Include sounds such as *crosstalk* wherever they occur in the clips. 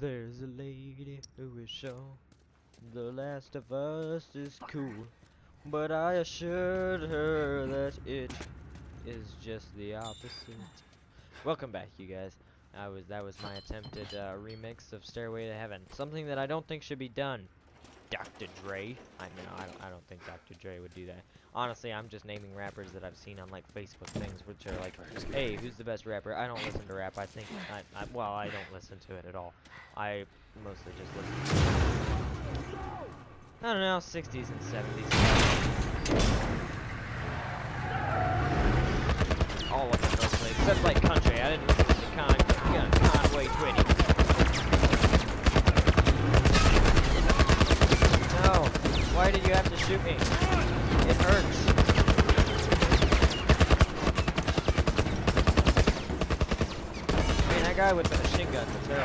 There's a lady who is sure the last of us is cool, but I assured her that it is just the opposite. Welcome back, you guys. I was that was my attempted uh, remix of Stairway to Heaven. Something that I don't think should be done. Dr. Dre. I mean, I don't, I don't think Dr. Dre would do that. Honestly, I'm just naming rappers that I've seen on like Facebook things, which are like, hey, who's the best rapper? I don't listen to rap. I think, I, I, well, I don't listen to it at all. I mostly just listen. To, I don't know, 60s and 70s. All of it mostly, except like country. I didn't listen to Con Conway Twitty. No, why did you have to shoot me? It hurts. I mean, that guy with the machine gun was there.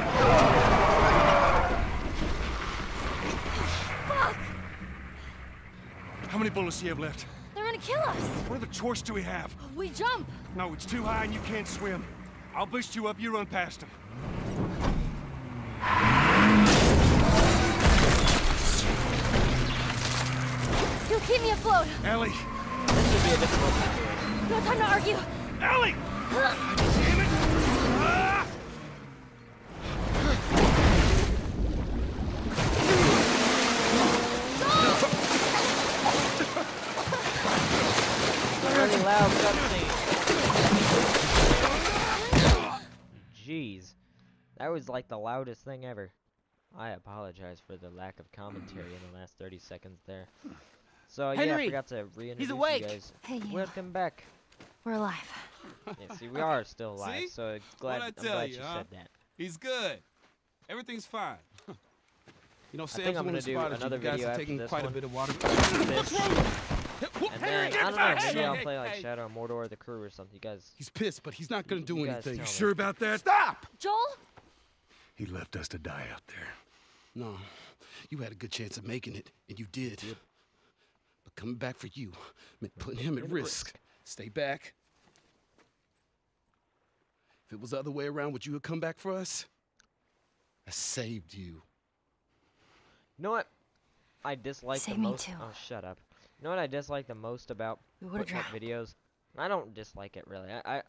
How many bullets do you have left? They're gonna kill us. What other choice do we have? We jump. No, it's too high and you can't swim. I'll boost you up, you run past them. You'll keep me afloat. Ellie! This should be a difficult situation. No time to argue. Ellie! Damn it! Ah! It's a really loud cutscene. Jeez. That was like the loudest thing ever. I apologize for the lack of commentary in the last 30 seconds there. So yeah, I forgot to reintroduce awake! you guys. Hey, you. Welcome back. We're alive. Yeah, see, we are still *laughs* alive, See? so glad, What'd I I'm glad you, you huh? said that. He's good. Everything's fine. *laughs* You know, think Sam's I'm the one gonna who do another You guys video are after taking this quite one. a bit of water. *laughs* This, and then, I don't know, back! maybe I'll play like hey. Shadow of Mordor or The Crew or something. You guys, He's pissed, but he's not gonna do You anything. You me. Sure about that? Stop! Joel? He left us to die out there. No, you had a good chance of making it, and you did. But coming back for you meant putting him at At risk. Stay back. If it was the other way around, would you have come back for us? I saved you. You know what? I dislike Save the me most. too. Oh, shut up. You know what I dislike the most about We putting up videos? I don't dislike it really. I, I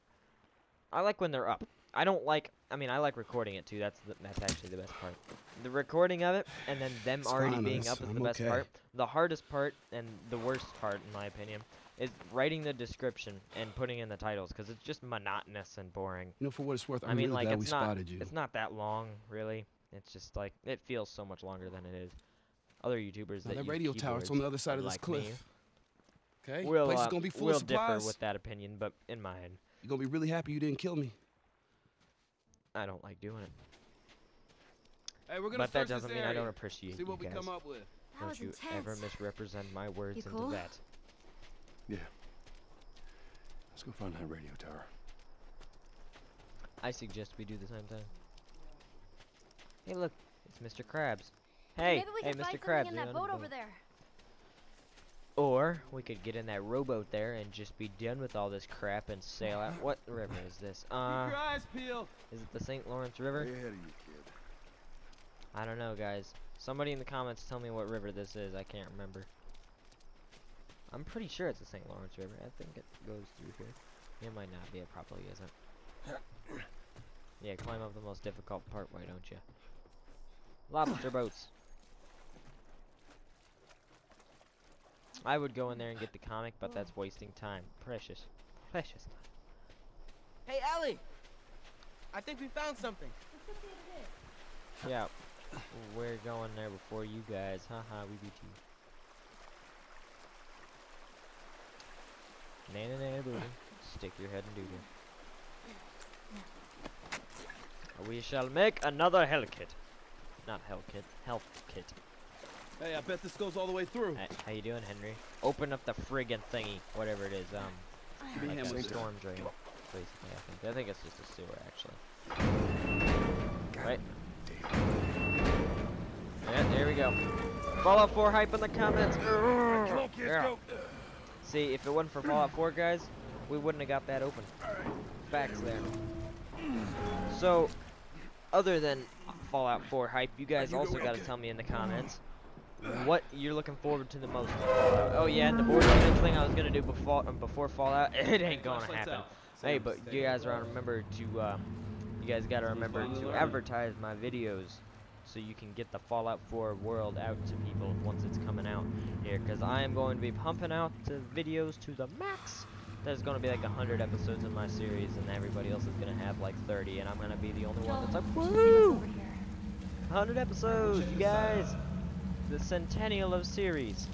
I like when they're up. I don't like. I mean, I like recording it too. That's the, that's actually the best part. The recording of it and then them It's already being up is the I'm best okay. part. The hardest part and the worst part, in my opinion, is writing the description and putting in the titles because it's just monotonous and boring. You know, for what it's worth, I'm I mean, really like glad we it's not spotted you. it's not that long, really. It's just like it feels so much longer than it is. Other YouTubers Now, that that radio tower's keyboards on the other side of this like me cliff. Okay? We'll, Place uh, is gonna be full we'll of supplies. differ with that opinion, but in mine, You're gonna be really happy you didn't kill me. I don't like doing it. Hey, we're gonna But that doesn't mean I don't appreciate See what you we guys. come up with. That don't you intense. ever misrepresent my words You into cool? that. Yeah. Let's go find that radio tower. I suggest we do the same thing. Hey, look, it's Mr. Krabs. Hey, Maybe we hey, can Mr. find Krabs. something in you that know, boat the over there. Or we could get in that rowboat there and just be done with all this crap and sail out. What river is this? Uh, Keep your eyes peeled. is it the St. Lawrence River? Way ahead of you, kid. I don't know, guys. Somebody in the comments tell me what river this is. I can't remember. I'm pretty sure it's the St. Lawrence River. I think it goes through here. It might not be. It probably isn't. *coughs* Yeah, climb up the most difficult part, why don't you? Lobster boats. I would go in there and get the comic, but that's wasting time. Precious. Precious time. Hey, Ellie! I think we found something. Yeah. We're going there before you guys. Haha, we beat you. Nana nana booty. Stick your head in doo doo. We shall make another hell kit. Not hell kit, health kit. Hey, I bet this goes all the way through. Hey, how you doing, Henry? Open up the friggin' thingy, whatever it is. Um, Give me like a with this. storm drain. Basically, I think. I think it's just a sewer, actually. Right. Yeah, there we go. Fallout 4 hype in the comments. Come on, kids, Yeah. See, if it wasn't for Fallout 4, guys, we wouldn't have got that open. Facts there. So, other than Fallout 4 hype. You guys also got to tell me in the comments what you're looking forward to the most. Oh yeah, and the Borderlands thing I was gonna do before um, before Fallout, *laughs* it ain't gonna Flashlights happen. Hey, but you guys the gotta remember to, uh, you guys gotta remember to advertise my videos so you can get the Fallout 4 world out to people once it's coming out here. Because I am going to be pumping out the videos to the max. There's gonna be like 100 episodes in my series, and everybody else is gonna have like 30, and I'm gonna be the only one that's like, Joel, just woo! 100 episodes, you guys! The centennial of series.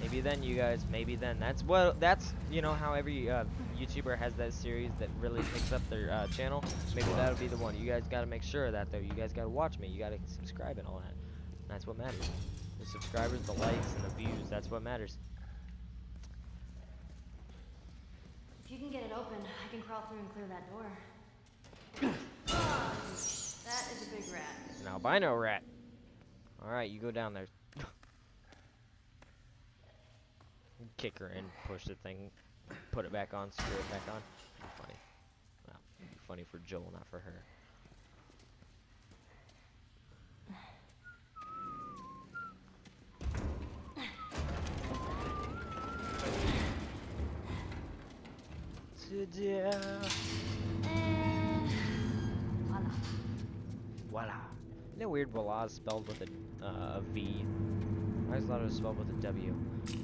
Maybe then, you guys. Maybe then. That's what. That's you know how every uh, YouTuber has that series that really picks up their uh, channel. Maybe that'll be the one. You guys gotta make sure of that though. You guys gotta watch me. You gotta subscribe and all that. That's what matters. The subscribers, the likes, and the views. That's what matters. If you can get it open, I can crawl through and clear that door. Oh, *coughs* that is a big rat. It's an albino rat. All right, you go down there. Kick her in, push the thing, put it back on, screw it back on. Funny. Well, funny for Joel, not for her. And eh. voila. Voila. Isn't it weird voila is spelled with a, uh, a V? I always thought it was spelled with a W. Do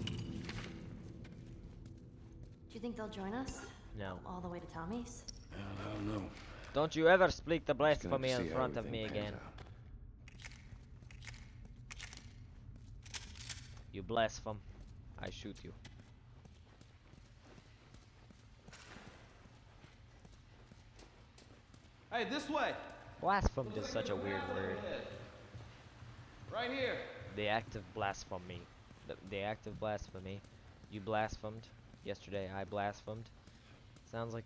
you think they'll join us? No. All the way to Tommy's? Well, I don't know. Don't you ever speak the Just gonna blasphemy in front of me again. out. You blaspheme. I shoot you. Hey, this way. Blasphemed is such a weird word. Right here. The act of blasphemy. The, the act of blasphemy. You blasphemed. Yesterday I blasphemed. Sounds like.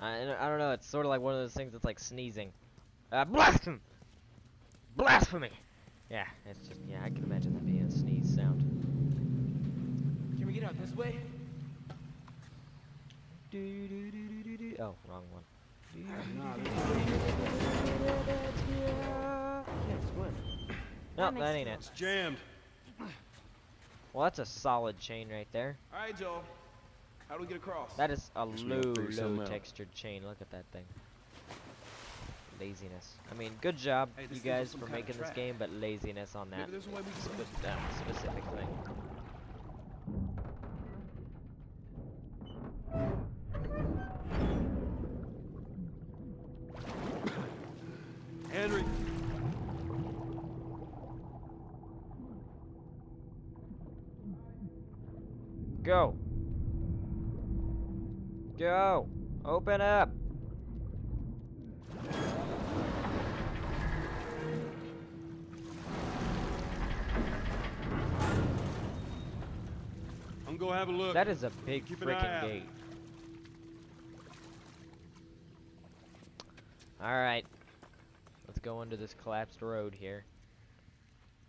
I, I don't- know, it's sort of like one of those things that's like sneezing. Uh, blaspheme! Blasphemy! Yeah, it's just, yeah, I can imagine that being a sneeze sound. Can we get out this way? Oh, wrong one. Can't. No, That that makes ain't it. sense. Jammed. Well, that's a solid chain right there. All right, Joel. How do we get across? That is a Guess low, low something out. textured chain. Look at that thing. Laziness. I mean, good job, Hey, you guys, for making this game, but laziness on that Maybe there's a way we can spe- um, specific thing. Henry. Go! Go! Open up! I'm gonna have a look. That is a big Keep freaking gate. Alright. Let's go under this collapsed road here.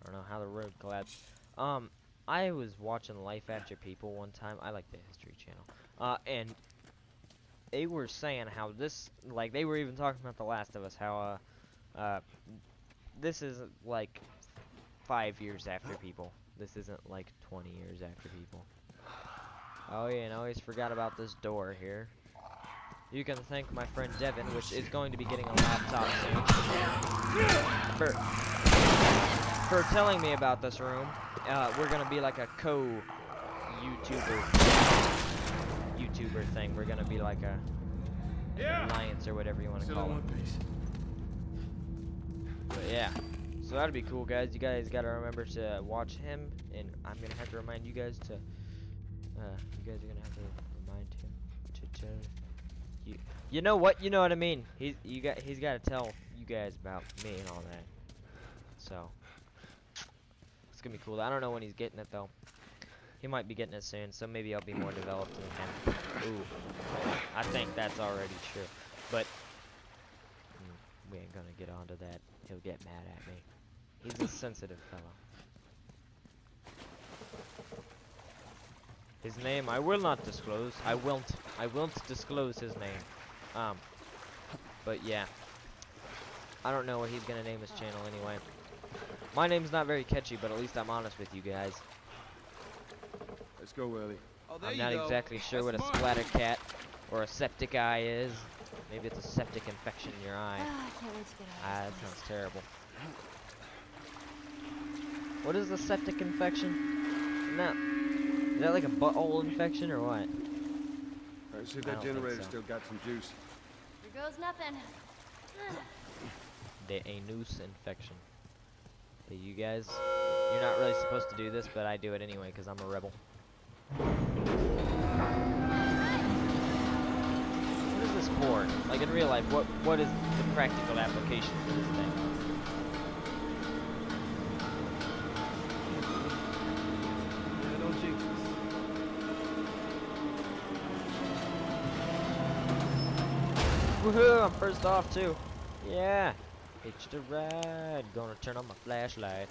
I don't know how the road collapsed. Um, I was watching Life After People one time. I like the History Channel. Uh, and they were saying how this, like, they were even talking about The Last of Us, how, uh, uh, this is, like, five years after *gasps* people. This isn't, like, 20 years after people. Oh yeah, and I always forgot about this door here. You can thank my friend Devin, which is going to be getting a laptop soon, for, for telling me about this room. Uh, we're gonna be like a co-YouTuber, YouTuber thing. We're gonna be like a Yeah. alliance or whatever you want to call it. But yeah, so that'd be cool, guys. You guys gotta remember to watch him, and I'm gonna have to remind you guys to. Uh, you guys are gonna have to remind him to tell you. You know what? You know what I mean. He's you got he's got to tell you guys about me and all that. So gonna be cool. I don't know when he's getting it though. He might be getting it soon, so maybe I'll be more developed than him. Ooh, I think that's already true, but mm, we ain't gonna get onto that. He'll get mad at me. He's a sensitive fellow. His name I will not disclose. I won't. I won't disclose his name. Um. But yeah. I don't know what he's gonna name his channel anyway. My name's not very catchy, but at least I'm honest with you guys. Let's go, Ellie. Oh, I'm not go. exactly sure what a fine. splatter cat or a septic eye is. Maybe it's a septic infection in your eye. Ah, I can't wait to get out. Ah, that of sounds terrible. What is a septic infection? No. Is that like a butthole infection or what? All right, see if that generator so. still got some juice. place. Here goes nothing. The anus infection. Hey, you guys, you're not really supposed to do this, but I do it anyway because I'm a rebel. What is this for? Like in real life, what what is the practical application for this thing? Yeah, don't jinx us. Woohoo! I'm first off too. Yeah. Hitched a ride. Gonna turn on my flashlight.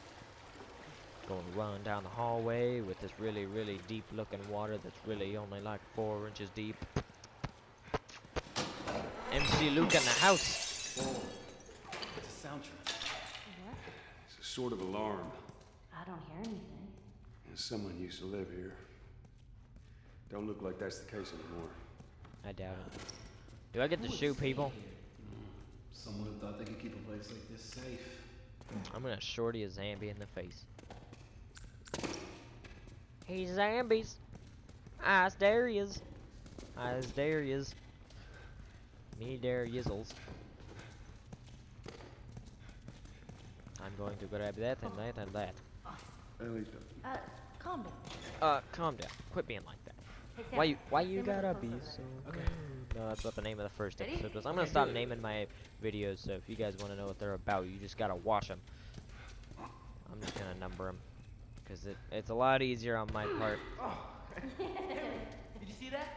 Gonna run down the hallway with this really, really deep looking water that's really only like four inches deep. MC Luke in the house. It's a soundtrack. What? It's a sort of alarm. I don't hear anything. And someone used to live here. Don't look like that's the case anymore. I doubt it. Do I get to shoot people? Someone who thought they could keep a place like this safe. I'm gonna shorty a zombie in the face. Hey zombies! Ice there he is. Ice there. Me there yizzles. I'm going to grab that and that and that. Ellie, Uh, calm down. Uh, calm down. Quit being like that. Hey, Why you why you gotta be so Okay. Cold? No, that's what the name of the first Ready? episode was. I'm gonna stop naming my videos, so if you guys want to know what they're about, you just gotta watch them. I'm just gonna number them, cause it it's a lot easier on my part. *gasps* Oh, *laughs* Did you see that?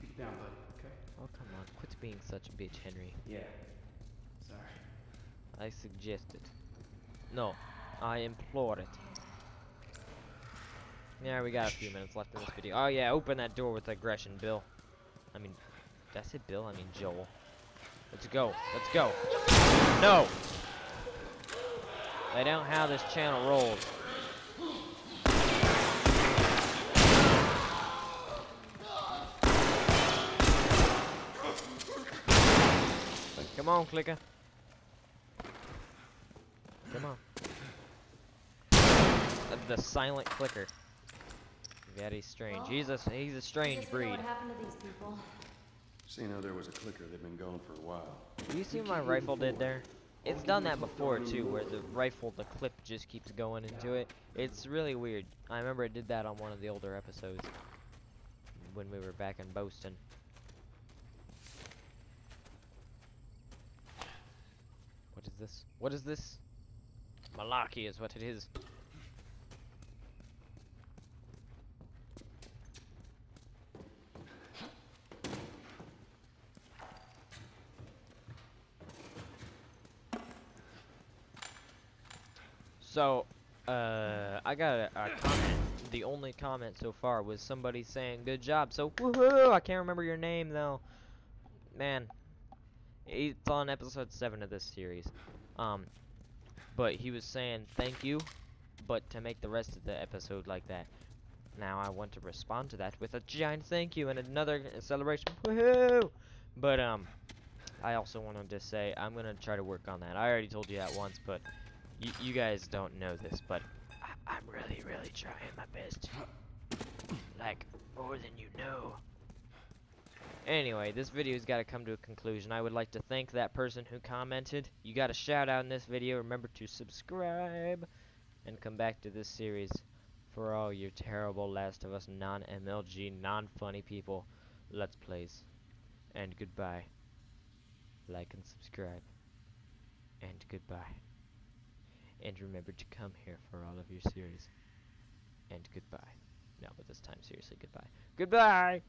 Keep it down, buddy. Okay. Oh come on, quit being such a bitch, Henry. Yeah. Sorry. I suggest it. No, I implore it. Yeah, we got a few minutes left in this video. Oh yeah, open that door with aggression, Bill. I mean, did I say Bill? I mean Joel. Let's go. Let's go. No! They don't how this channel rolls. Come on, clicker. Come on. The silent clicker. Very strange. Well, He's a he's a strange guess we know breed. Seeing how there was a clicker, they've been going for a while. You see what my rifle did there? It's done that before too, where the rifle, the clip just keeps going into it. It's really weird. I remember it did that on one of the older episodes when we were back in Boston. What is this? What is this? Malarkey is what it is. So, uh, I got a, a comment. The only comment so far was somebody saying "good job." So, woohoo! I can't remember your name though. Man, it's on episode seven of this series. Um, but he was saying thank you, but to make the rest of the episode like that. Now I want to respond to that with a giant thank you and another celebration. Woohoo! But um, I also wanted to say I'm gonna try to work on that. I already told you that once, but you, you guys don't know this, but I, I'm really, really trying my best. Like, more than you know. Anyway, this video's got to come to a conclusion. I would like to thank that person who commented. You got a shout out in this video. Remember to subscribe and come back to this series for all your terrible Last of Us non-MLG, non-funny people. Let's plays. And goodbye. Like and subscribe. And goodbye. And remember to come here for all of your series. And goodbye. No, but this time, seriously, goodbye. Goodbye!